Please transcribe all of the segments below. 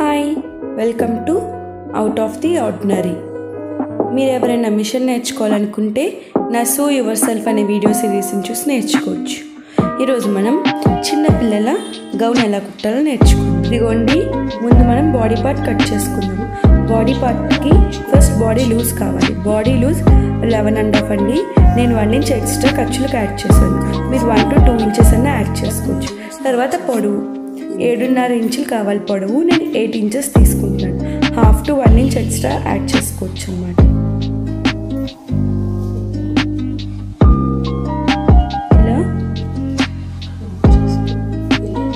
Hi welcome to out of the ordinary. మీరు ఎవరైనా machine నేర్చుకోవాలనుకుంటే నా సో యువర్ సెల్ఫ్ అనే వీడియో సిరీస్ని చూసి నేర్చుకోవచ్చు. ఈరోజు మనం చిన్నపిల్లల గౌన్ ఎలా కుట్టాలో నేర్చుకుందాం. ఇదిగోండి ముందు మనం బాడీ పార్ట్ కట్ చేసుకుందాము. బాడీ పార్ట్కి ఫస్ట్ బాడీ లూజ్ కావాలి. Body loose eleven and half అండి. నేను వన్ ఇంచ్ ఎక్స్ట్రా ఖర్చులకు యాడ్ చేశాను. మీరు వన్ టు టూ ఇంచెస్ అన్న యాడ్ చేసుకోవచ్చు. తర్వాత పొడవు. ఏడున్నర ఇంచులు కావాలి పొడవు నేను ఎయిట్ ఇంచెస్ తీసుకుంటున్నాను. Half to one inch extra add చేసుకోవచ్చు అన్నమాట. ఇలా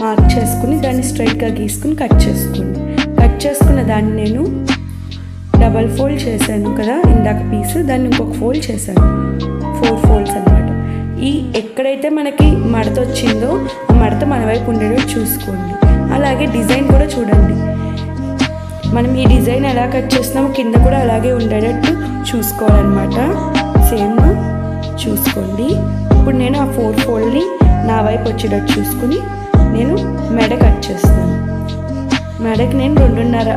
మార్క్ చేసుకుని దాన్ని స్ట్రైట్గా గీసుకుని కట్ చేసుకోండి. కట్ చేసుకున్న దాన్ని నేను డబల్ ఫోల్డ్ చేశాను కదా ఇందాక పీస్ దాన్ని ఇంకొక ఫోల్డ్ చేశాను. ఫోర్ ఫోల్డ్స్ అనమాట ఈ ఎక్కడైతే మనకి మడత వచ్చిందో మడత మన వైపు ఉండేటట్టు చూసుకోండి. అలాగే డిజైన్ కూడా చూడండి. మనం ఈ డిజైన్ ఎలా కట్ చేస్తున్నామో కింద కూడా అలాగే ఉండేటట్టు చూసుకోవాలన్నమాట. సేమ్ చూసుకోండి. ఇప్పుడు నేను ఆ ఫోర్ ఫోల్డ్ని నా వైపు వచ్చేటట్టు చూసుకుని నేను మెడ కట్ చేస్తాను మెడకి నేను రెండున్నర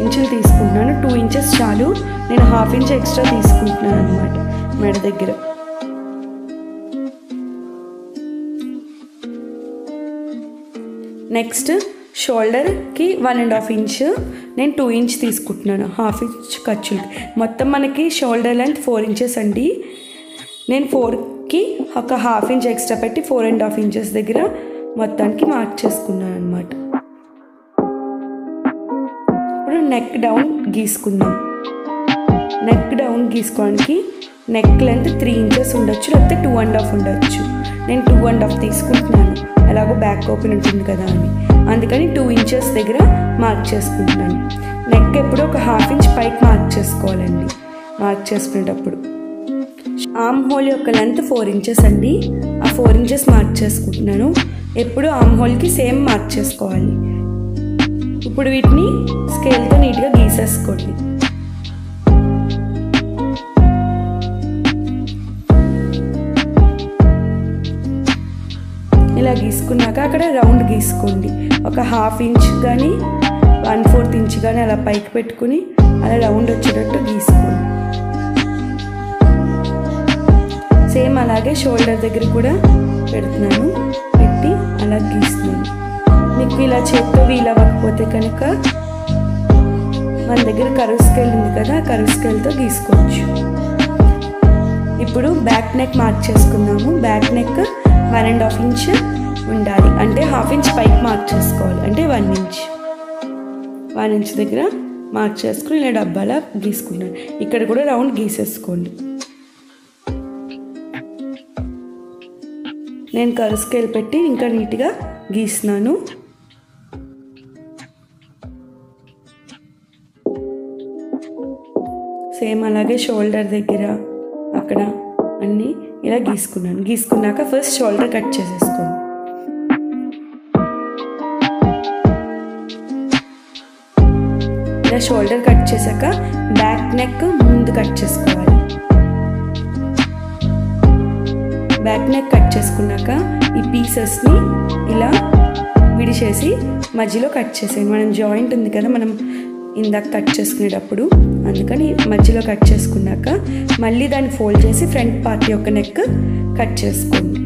ఇంచులు తీసుకుంటున్నాను. టూ ఇంచెస్ చాలు. నేను హాఫ్ ఇంచ్ ఎక్స్ట్రా తీసుకుంటున్నాను అనమాట మెడ దగ్గర. నెక్స్ట్ షోల్డర్కి వన్ అండ్ హాఫ్ ఇంచ్ నేను టూ ఇంచ్ తీసుకుంటున్నాను. హాఫ్ ఇంచ్ ఖర్చులు మొత్తం మనకి షోల్డర్ లెంత్ ఫోర్ ఇంచెస్ అండి. నేను ఫోర్కి ఒక హాఫ్ ఇంచ్ ఎక్స్ట్రా పెట్టి ఫోర్ అండ్ హాఫ్ ఇంచెస్ దగ్గర మొత్తానికి మార్క్ చేసుకున్నాను అనమాట ఇప్పుడు నెక్ డౌన్ గీసుకుందాం. నెక్ డౌన్ గీసుకోవడానికి నెక్ లెంత్ త్రీ ఇంచెస్ ఉండొచ్చు లేకపోతే టూ అండ్ హాఫ్ ఉండొచ్చు. నేను టూ అండ్ హాఫ్ తీసుకుంటున్నాను. ఎలాగో బ్యాక్ ఓపెన్ ఉంటుంది కదా అని. అందుకని టూ ఇంచెస్ దగ్గర మార్క్ చేసుకుంటున్నాను. నెక్ ఎప్పుడు ఒక హాఫ్ ఇంచ్ పైకి మార్క్ చేసుకోవాలండి. మార్క్ చేసుకునేటప్పుడు. ఆమ్ హోల్ యొక్క లెంత్ ఫోర్ ఇంచెస్ అండి. ఆ ఫోర్ ఇంచెస్ మార్క్ చేసుకుంటున్నాను. ఎప్పుడు ఆమ్ హోల్కి సేమ్ మార్క్ చేసుకోవాలి. ఇప్పుడు వీటిని స్కేల్తో నీట్గా గీసేసుకోండి. ఇలా గీసుకున్నాక అక్కడ రౌండ్ గీసుకోండి. ఒక హాఫ్ ఇంచ్ కానీ వన్ ఫోర్త్ ఇంచ్ కానీ అలా పైకి పెట్టుకుని అలా రౌండ్ వచ్చేటట్టు గీసుకోండి. సేమ్ అలాగే షోల్డర్ దగ్గర కూడా పెడుతున్నాను. పెట్టి అలా గీస్తున్నాను మీకు ఇలా చేత్తో వీలవ్వకపోతే కనుక మన దగ్గర కరువు స్కేల్ ఉంది కదా కరువు స్కేల్తో గీసుకోవచ్చు. ఇప్పుడు బ్యాక్ నెక్ మార్క్ చేసుకుందాము. Back neck one and half inch ఉండాలి. అంటే హాఫ్ ఇంచ్ పైకి మార్క్ చేసుకోవాలి. అంటే వన్ ఇంచ్. వన్ ఇంచ్ దగ్గర మార్క్ చేసుకుని ఇలా డబ్బాలా గీసుకున్నాను ఇక్కడ కూడా రౌండ్ గీసేసుకోండి. నేను కరు స్కేల్ పెట్టి ఇంకా నీట్గా గీస్తున్నాను సేమ్ అలాగే షోల్డర్ దగ్గర అక్కడ అన్నీ ఇలా గీసుకున్నాను. గీసుకున్నాక ఫస్ట్ షోల్డర్ కట్ చేసేసుకోను ఇలా షోల్డర్ కట్ చేశాక బ్యాక్ నెక్ ముందు కట్ చేసుకోవాలి. బ్యాక్ నెక్ కట్ చేసుకున్నాక ఈ పీసెస్ని ఇలా విడిచేసి మధ్యలో కట్ చేసేయండి. మనం జాయింట్ ఉంది కదా మనం ఇందాక కట్ చేసుకునేటప్పుడు అందుకని మధ్యలో కట్ చేసుకున్నాక మళ్ళీ దాన్ని ఫోల్డ్ చేసి ఫ్రంట్ పార్ట్ యొక్క నెక్ కట్ చేసుకోండి.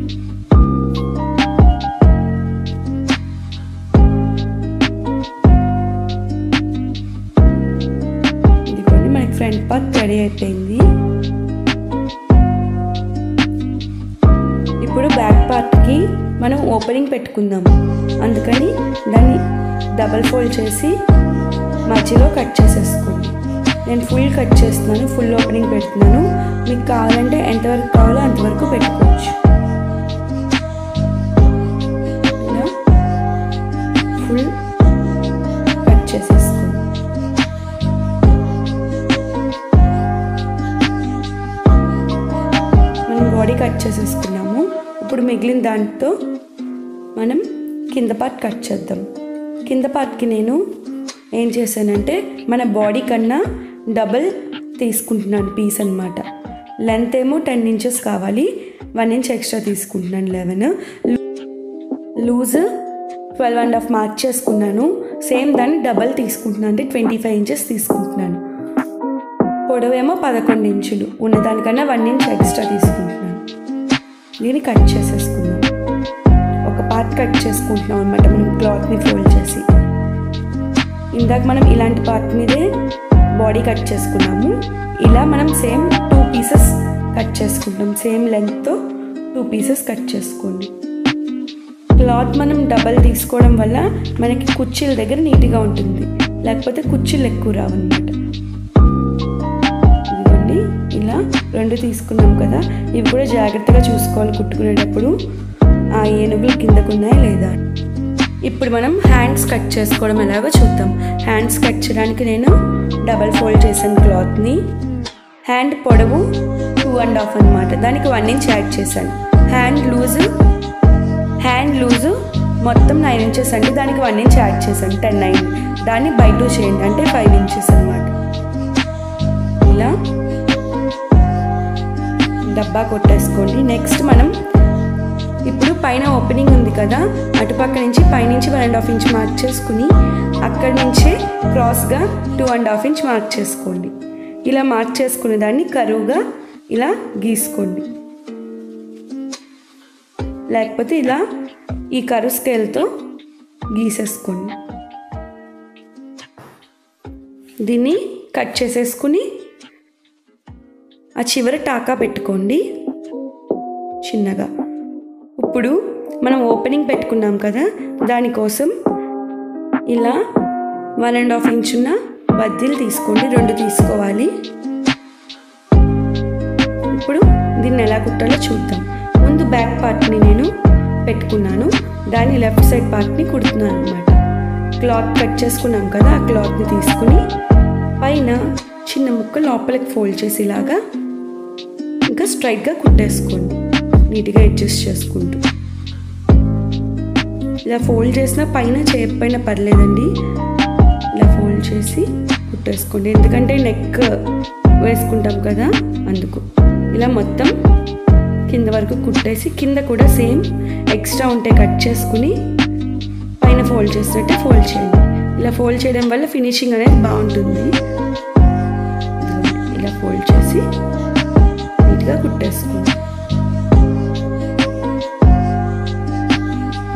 ఇదిగోండి మనకి ఫ్రంట్ పార్ట్ రెడీ అయిపోయింది. ఇప్పుడు బ్యాక్ పార్ట్కి మనం ఓపెనింగ్ పెట్టుకుందాము. అందుకని దాన్ని డబల్ ఫోల్డ్ చేసి మధ్యలో కట్ చేసేసుకోండి. నేను ఫుల్ కట్ చేస్తున్నాను ఫుల్ ఓపెనింగ్ పెడుతున్నాను. మీకు కావాలంటే ఎంతవరకు కావాలో అంతవరకు పెట్టుకోవచ్చు. ఫుల్ కట్ చేసేసుకోండి. మనం బాడీ కట్ చేసేసుకున్నాము. ఇప్పుడు మిగిలిన దాంతో మనం కింద పార్ట్ కట్ చేద్దాం. కింద పార్ట్కి నేను ఏం చేశానంటే మన బాడీ కన్నా డబల్ తీసుకుంటున్నాను పీస్ అనమాట లెంత్ ఏమో టెన్ ఇంచెస్ కావాలి. వన్ ఇంచ్ ఎక్స్ట్రా తీసుకుంటున్నాను eleven. Loose twelve and half mark చేసుకున్నాను. సేమ్ దాన్ని డబల్ తీసుకుంటున్నాను అంటే ట్వంటీ ఫైవ్ ఇంచెస్ తీసుకుంటున్నాను. పొడవేమో పదకొండు ఇంచులు. ఉన్నదానికన్నా వన్ ఇంచ్ ఎక్స్ట్రా తీసుకుంటున్నాను. దీన్ని కట్ చేసేసుకున్నాను ఒక పార్ట్ కట్ చేసుకుంటున్నాం అనమాట మనం క్లాత్ని ఫోల్డ్ చేసి. ఇందాక మనం ఇలాంటి పార్ట్ మీదే బాడీ కట్ చేసుకున్నాము. ఇలా మనం సేమ్ టూ పీసెస్ కట్ చేసుకుంటాం సేమ్ లెంగ్త్తో టూ పీసెస్ కట్ చేసుకోండి. క్లాత్ మనం డబల్ తీసుకోవడం వల్ల మనకి కుర్చీల దగ్గర నీట్గా ఉంటుంది. లేకపోతే కుర్చీలు ఎక్కువ రావన్నమాట. ఇదిగోండి ఇలా రెండు తీసుకున్నాం కదా. ఇవి కూడా జాగ్రత్తగా చూసుకోవాలి కుట్టుకునేటప్పుడు. ఆ ఏనుగులు కిందకున్నాయా లేదా? ఇప్పుడు మనం హ్యాండ్స్ కట్ చేసుకోవడం ఎలాగో చూద్దాం. హ్యాండ్స్ కట్ చేయడానికి నేను డబల్ ఫోల్డ్ చేశాను క్లాత్ని హ్యాండ్ పొడవు టూ అండ్ హాఫ్ అనమాట దానికి వన్ ఇంచ్ యాడ్ చేశాను. హ్యాండ్ లూజు హ్యాండ్ లూజు మొత్తం నైన్ ఇంచెస్ అండి. దానికి వన్ ఇంచ్ యాడ్ చేశాను. టెన్ నైన్ దాన్ని బై టూ చేయండి. అంటే ఫైవ్ ఇంచెస్ అనమాట ఇలా డబ్బా కొట్టేసుకోండి. నెక్స్ట్ మనం ఇప్పుడు పైన ఓపెనింగ్ ఉంది కదా అటుపక్క నుంచి పైనుంచి one and half inch mark చేసుకుని అక్కడి నుంచే క్రాస్గా two and half inch mark చేసుకోండి. ఇలా మార్క్ చేసుకునే దాన్ని కరువుగా ఇలా గీసుకోండి. లేకపోతే ఇలా ఈ కరువు స్కేల్తో గీసేసుకోండి. దీన్ని కట్ చేసేసుకుని ఆ చివర టాకా పెట్టుకోండి. చిన్నగా. ఇప్పుడు మనం ఓపెనింగ్ పెట్టుకున్నాం కదా దానికోసం ఇలా వన్ అండ్ హాఫ్ ఇంచ్ ఉన్న బద్దీలు తీసుకోండి రెండు తీసుకోవాలి. ఇప్పుడు దీన్ని ఎలా కుట్టాలో చూద్దాం. ముందు బ్యాక్ పార్ట్ని నేను పెట్టుకున్నాను. దాని లెఫ్ట్ సైడ్ పార్ట్ని కుడుతున్నాను అనమాట క్లాత్ కట్ చేసుకున్నాం కదా ఆ క్లాత్ని తీసుకుని పైన చిన్న ముక్క లోపలికి ఫోల్డ్ చేసి ఇలాగా ఇంకా స్ట్రైట్గా కుట్టేసుకోండి. నీట్గా అడ్జస్ట్ చేసుకుంటూ. ఇలా ఫోల్డ్ చేసిన పైన చేయకపోయినా పర్లేదండి. ఇలా ఫోల్డ్ చేసి కుట్టేసుకోండి. ఎందుకంటే నెక్ వేసుకుంటాం కదా అందుకు. ఇలా మొత్తం కింద వరకు కుట్టేసి కింద కూడా సేమ్ ఎక్స్ట్రా ఉంటే కట్ చేసుకుని పైన ఫోల్డ్ చేసినట్టే ఫోల్డ్ చేయండి. ఇలా ఫోల్డ్ చేయడం వల్ల ఫినిషింగ్ అనేది బాగుంటుంది. ఇలా ఫోల్డ్ చేసి నీట్గా కుట్టేసుకోండి.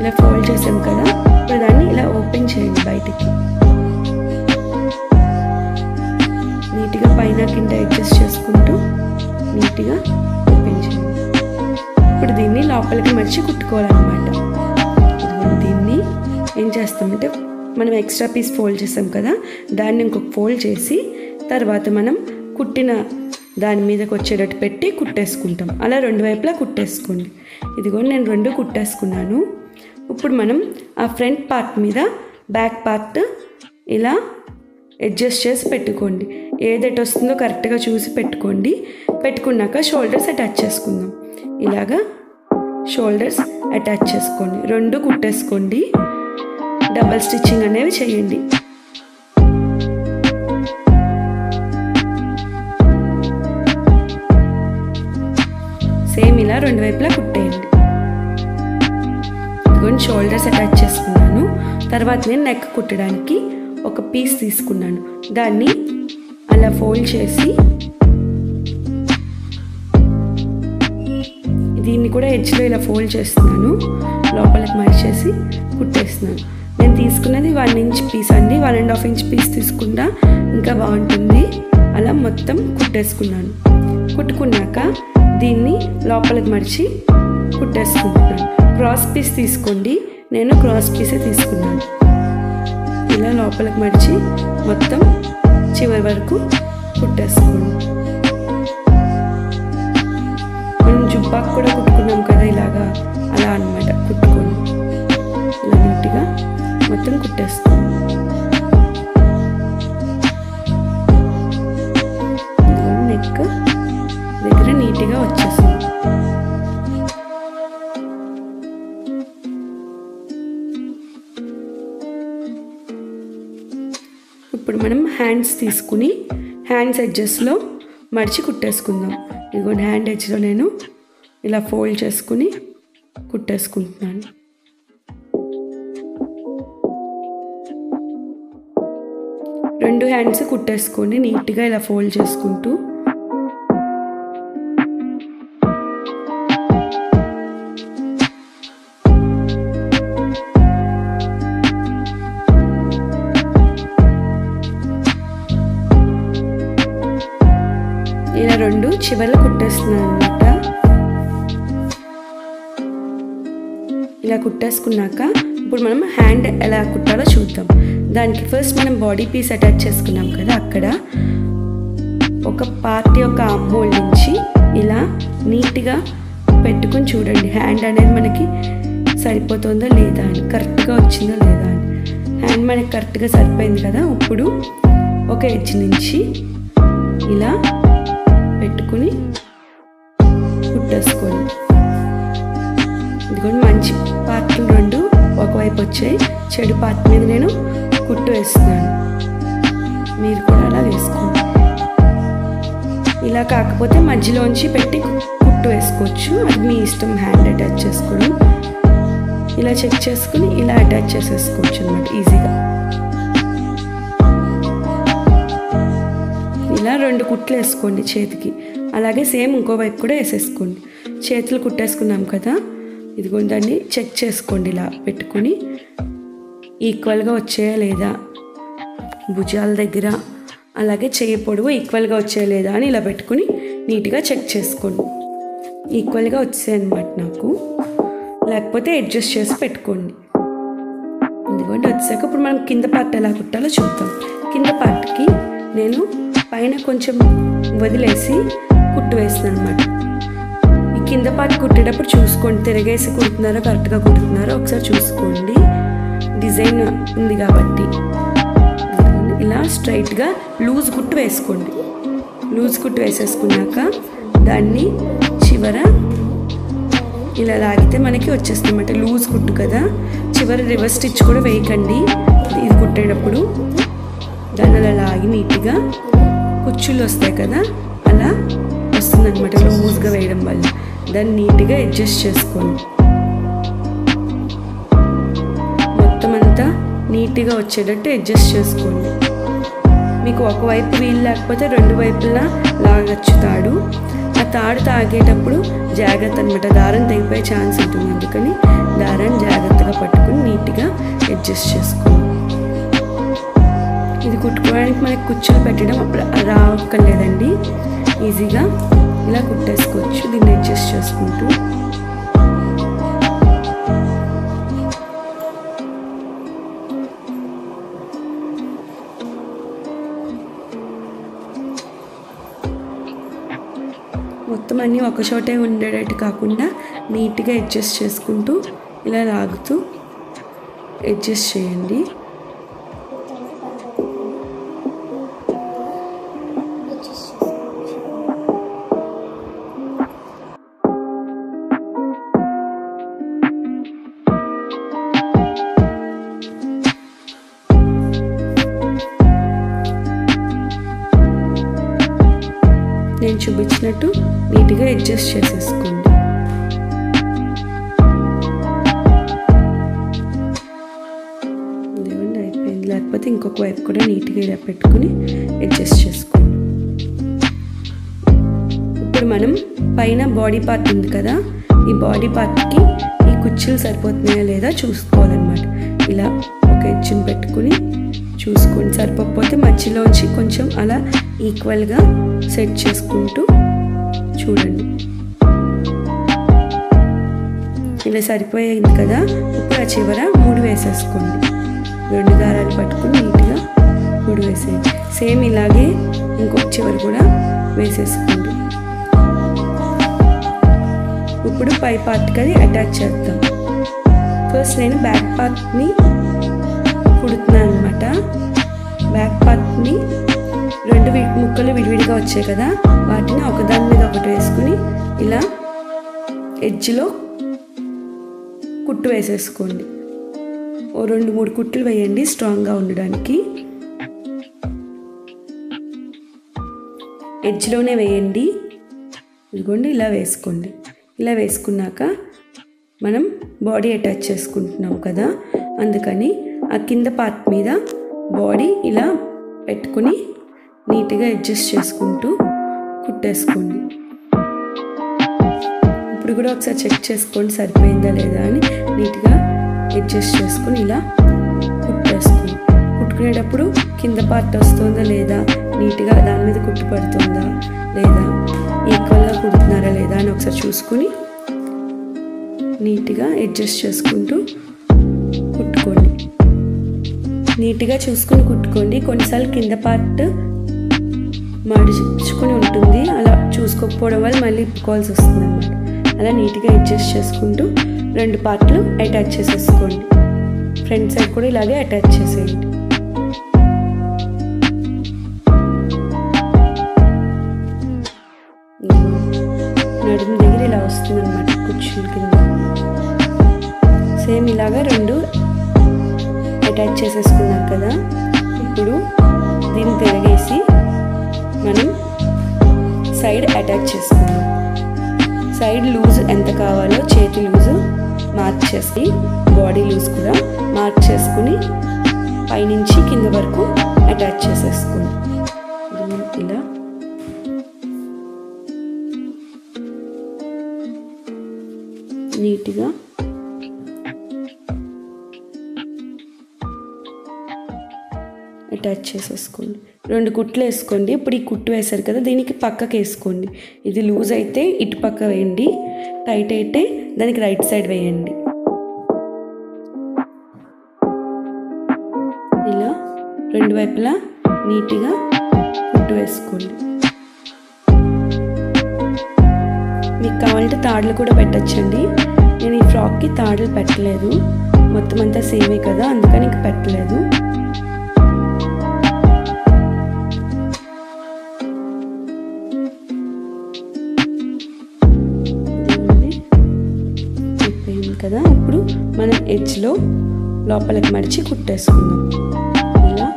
ఇలా ఫోల్డ్ చేసాం కదా ఇప్పుడు దాన్ని ఇలా ఓపెన్ చేయండి బయటికి. నీట్గా పైన కింద అడ్జస్ట్ చేసుకుంటూ నీట్గా ఓపెన్ చేయండి. ఇప్పుడు దీన్ని లోపలికి మర్చి కుట్టుకోవాలన్నమాట. దీన్ని ఏం చేస్తామంటే మనం ఎక్స్ట్రా పీస్ ఫోల్డ్ చేసాం కదా దాన్ని ఇంకొక ఫోల్డ్ చేసి తర్వాత మనం కుట్టిన దాని మీదకి వచ్చేటట్టు పెట్టి కుట్టేసుకుంటాం. అలా రెండు వైపులా కుట్టేసుకోండి. ఇదిగో నేను రెండు కుట్టేసుకున్నాను. ఇప్పుడు మనం ఆ ఫ్రంట్ పార్ట్ మీద బ్యాక్ పార్ట్ ఇలా అడ్జస్ట్ చేసి పెట్టుకోండి. ఏదైతే వస్తుందో కరెక్ట్గా చూసి పెట్టుకోండి. పెట్టుకున్నాక షోల్డర్స్ అటాచ్ చేసుకుందాం. ఇలాగా షోల్డర్స్ అటాచ్ చేసుకోండి. రెండు కుట్టేసుకోండి. డబల్ స్టిచ్చింగ్ అనేవి చేయండి. సేమ్ ఇలా రెండు వైపులా కుట్టు నేను షోల్డర్స్ అటాచ్ చేసుకున్నాను. తర్వాత నేను నెక్ కుట్టడానికి ఒక పీస్ తీసుకున్నాను. దాన్ని అలా ఫోల్డ్ చేసి దీన్ని కూడా ఎడ్జ్లో ఇలా ఫోల్డ్ చేస్తున్నాను. లోపలికి మరిచేసి కుట్టేస్తున్నాను. నేను తీసుకున్నది వన్ ఇంచ్ పీస్ అండి. One and half inch piece తీసుకుంటా ఇంకా బాగుంటుంది. అలా మొత్తం కుట్టేసుకున్నాను. కుట్టుకున్నాక దీన్ని లోపలికి మడిచి కుట్టేసుకుంటున్నాను క్రాస్ పీస్ తీసుకోండి. నేను క్రాస్ పీసే తీసుకున్నాను. ఇలా లోపలికి మడిచి మొత్తం చివరి వరకు కుట్టేసుకోండి. మనం జుబ్బాకు కూడా కుట్టుకున్నాం కదా ఇలాగా. అలా అనమాట కుట్టుకొని. ఇలా నీట్గా మొత్తం కుట్టేసుకోండి. నెక్ దగ్గర నీట్గా వచ్చేస్తుంది. హ్యాండ్స్ తీసుకుని హ్యాండ్స్ ఎడ్జెస్లో మడిచి కుట్టేసుకుందాం. ఇదిగోండి హ్యాండ్ ఎడ్జ్లో నేను ఇలా ఫోల్డ్ చేసుకుని కుట్టేసుకుంటున్నాను. రెండు హ్యాండ్స్ కుట్టేసుకొని నీట్గా ఇలా ఫోల్డ్ చేసుకుంటూ చివర్లు కుట్టేస్తున్నాను అనమాట ఇలా కుట్టేసుకున్నాక ఇప్పుడు మనం హ్యాండ్ ఎలా కుట్టాలో చూద్దాం. దానికి ఫస్ట్ మనం బాడీ పీస్ అటాచ్ చేసుకున్నాం కదా అక్కడ ఒక పార్ట్ యొక్క అమ్మోల్ నుంచి ఇలా నీట్గా పెట్టుకుని చూడండి. హ్యాండ్ అనేది మనకి సరిపోతుందో లేదా అని కరెక్ట్గా వచ్చిందో లేదా అని. హ్యాండ్ మనకి కరెక్ట్గా సరిపోయింది కదా ఇప్పుడు ఒక ఎడ్జ్ నుంచి ఇలా పెట్టుకుని కుట్టేసుకోండి ఇదిగోండి మంచి పార్ట్లు రెండు ఒకవైపు వచ్చాయి. చెడు పార్ట్ మీద నేను కుట్టు వేస్తున్నాను. మీరు కూడా అలా వేసుకోండి. ఇలా కాకపోతే మధ్యలోంచి పెట్టి కుట్టు వేసుకోవచ్చు. అది మీ ఇష్టం హ్యాండ్ అటాచ్ చేసుకోవడం. ఇలా చెక్ చేసుకుని ఇలా అటాచ్ చేసేసుకోవచ్చు అనమాట ఈజీగా. ఇలా రెండు కుట్లు వేసుకోండి చేతికి. అలాగే సేమ్ ఇంకోవైపు కూడా వేసేసుకోండి. చేతులు కుట్టేసుకున్నాం కదా? ఇదిగోండి దాన్ని చెక్ చేసుకోండి ఇలా పెట్టుకుని. ఈక్వల్గా వచ్చాయా లేదా? భుజాల దగ్గర. అలాగే చేయి పొడవు ఈక్వల్గా వచ్చాయా లేదా అని ఇలా పెట్టుకుని నీట్గా చెక్ చేసుకోండి. ఈక్వల్గా వచ్చాయి అనమాట నాకు. లేకపోతే అడ్జస్ట్ చేసి పెట్టుకోండి. ఎందుకంటే వచ్చాక ఇప్పుడు మనం కింద పార్ట్ ఎలా కుట్టాలో చూద్దాం. కింద పార్ట్కి నేను పైన కొంచెం వదిలేసి కుట్టు వేస్తాను అనమాట ఈ కింద పాటు కుట్టేటప్పుడు చూసుకోండి తిరగేసి కుడుతున్నారో కరెక్ట్గా కుడుతున్నారో ఒకసారి చూసుకోండి. డిజైన్ ఉంది కాబట్టి. ఇలా స్ట్రైట్గా లూజ్ కుట్టు వేసుకోండి. లూజ్ కుట్టు వేసేసుకున్నాక దాన్ని చివర ఇలా లాగితే మనకి వచ్చేస్తుంది అనమాట లూజ్ కుట్టు కదా. చివరి రివర్స్ స్టిచ్ కూడా వేయకండి. ఇది కుట్టేటప్పుడు. దాన్ని అలా లాగి నీట్గా కుచ్చులు వస్తాయి కదా అలా వస్తుందన్నమాట. లూజ్గా వేయడం వల్ల. దాన్ని నీట్గా అడ్జస్ట్ చేసుకోండి మొత్తం అంతా నీట్గా వచ్చేటట్టు అడ్జస్ట్ చేసుకోండి మీకు ఒకవైపు వీలు లేకపోతే రెండు వైపులా లాగచ్చు తాడు. ఆ తాడు తాగేటప్పుడు జాగ్రత్త అనమాట దారం తెగిపోయే ఛాన్స్ ఉంటుంది. అందుకని దారాన్ని జాగ్రత్తగా పట్టుకుని నీట్గా అడ్జస్ట్ చేసుకోండి ఇది కుట్టుకోవడానికి మనకి కుచ్చులు పెట్టడం అప్పుడు రావక్కర్లేదండి ఈజీగా ఇలా కుట్టేసుకోవచ్చు. దీన్ని అడ్జస్ట్ చేసుకుంటూ. మొత్తం అన్నీ ఒక చోటే ఉండేటట్టు కాకుండా నీట్గా అడ్జస్ట్ చేసుకుంటూ ఇలా లాగుతూ అడ్జస్ట్ చేయండి. నేను చూపించినట్టు నీట్గా అడ్జస్ట్ చేసేసుకోండి. అయిపోయింది. లేకపోతే ఇంకొక వైపు కూడా నీట్గా ఇలా పెట్టుకుని అడ్జస్ట్ చేసుకోండి. ఇప్పుడు మనం పైన బాడీ పార్ట్ ఉంది కదా ఈ బాడీ పార్ట్కి ఈ కుర్చీలు సరిపోతున్నాయా లేదా చూసుకోవాలన్నమాట. ఇలా ఒక ఎడ్జిని పెట్టుకుని చూసుకోండి. సరిపోకపోతే మధ్యలోంచి కొంచెం అలా ఈక్వల్గా సెట్ చేసుకుంటూ చూడండి. ఇలా సరిపోయింది కదా? ఇప్పుడు ఆ చివర మూడు వేసేసుకోండి. రెండు దారాలు పట్టుకుని నీట్గా మూడు వేసేయండి. సేమ్ ఇలాగే ఇంకొక చివర కూడా వేసేసుకోండి. ఇప్పుడు పై పార్ట్కి అది అటాచ్ చేద్దాం. ఫస్ట్ నేను బ్యాక్ పార్ట్ని కుడుతున్నాను అనమాట బ్యాక్ పార్ట్ని రెండు ముక్కలు విడివిడిగా వచ్చాయి కదా వాటిని ఒకదాని మీద ఒకటి వేసుకుని ఇలా ఎడ్జ్లో కుట్టు వేసేసుకోండి. ఓ రెండు మూడు కుట్లు వేయండి స్ట్రాంగ్గా ఉండడానికి. ఎడ్జ్లోనే వేయండి. ఇదిగోండి ఇలా వేసుకోండి. ఇలా వేసుకున్నాక మనం బాడీ అటాచ్ చేసుకుంటున్నాం కదా అందుకని ఆ కింద పార్ట్ మీద బాడీ ఇలా పెట్టుకుని నీట్గా అడ్జస్ట్ చేసుకుంటూ కుట్టేసుకోండి. ఇప్పుడు కూడా ఒకసారి చెక్ చేసుకోండి సరిపోయిందా లేదా అని నీట్గా అడ్జస్ట్ చేసుకుని ఇలా కుట్టేసుకోండి. కుట్టుకునేటప్పుడు కింద పార్ట్ వస్తుందా లేదా నీట్గా దాని మీద కుట్టు పడుతుందా లేదా ఈక్వల్గా కుడుతున్నారా లేదా అని ఒకసారి చూసుకుని నీట్గా అడ్జస్ట్ చేసుకుంటూ కుట్టుకోండి. నీట్గా చూసుకుని కుట్టుకోండి. కొన్నిసార్లు కింద పార్ట్ మడుచుకుని ఉంటుంది. అలా చూసుకోకపోవడం వల్ల మళ్ళీ ఇప్పుకోవాల్సి వస్తుంది అనమాట అలా నీట్గా అడ్జస్ట్ చేసుకుంటూ రెండు పార్ట్లు అటాచ్ చేసేసుకోండి. ఫ్రంట్ సైడ్ కూడా ఇలాగే అటాచ్ చేసేయండి. నడుము దగ్గర ఇలా వస్తుంది అనమాట కుర్చీల కింద. సేమ్ ఇలాగా రెండు అటాచ్ చేసేసుకున్నాం కదా. ఇప్పుడు దీన్ని తిరగేసి మనం సైడ్ అటాచ్ చేసుకుందాం. సైడ్ లూజ్ ఎంత కావాలో చేతి లూజ్ మార్క్ చేసి బాడీ లూజ్ కూడా మార్క్ చేసుకుని పైనుంచి కింద వరకు అటాచ్ చేసేసుకోండి. ఇలా నీట్గా అటాచ్ చేసేసుకోండి. రెండు కుట్లు వేసుకోండి. ఇప్పుడు ఈ కుట్టు వేశారు కదా దీనికి పక్కకి వేసుకోండి. ఇది లూజ్ అయితే ఇటు పక్క వేయండి టైట్ అయితే దానికి రైట్ సైడ్ వేయండి. ఇలా రెండు వైపులా నీట్గా కుట్టు వేసుకోండి. మీకు కావాలంటే తాడులు కూడా పెట్టచ్చండి. నేను ఈ ఫ్రాక్కి తాడులు పెట్టలేదు. మొత్తం అంతా సేమే కదా అందుకని ఇంక పెట్టలేదు. మనం ఎడ్జ్లో లోపలికి మడిచి కుట్టేసుకుందాం. ఇలా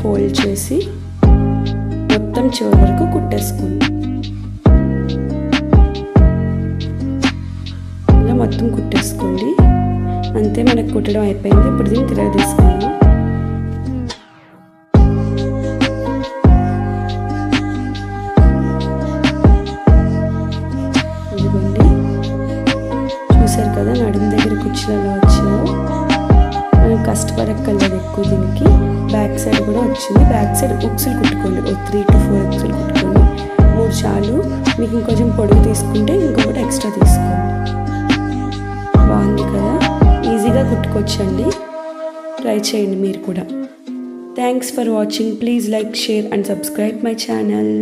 ఫోల్డ్ చేసి మొత్తం చివరి వరకు కుట్టేసుకోండి ఇలా మొత్తం కుట్టేసుకోండి. అంతే మనకు కుట్టడం అయిపోయింది. ఇప్పుడు దీన్ని తిరగ సైడ్ ఉక్సులు కుట్టుకోండి. ఓ త్రీ టు ఫోర్ ఉక్సులు కుట్టుకోండి. మూడు చాలు మీకు ఇంకొంచెం పొడుగు తీసుకుంటే ఇంకొకటి ఎక్స్ట్రా తీసుకోండి బాగుంది కదా? ఈజీగా కుట్టుకోవచ్చండి. ట్రై చేయండి మీరు కూడా. Thanks for watching please like share and subscribe my channel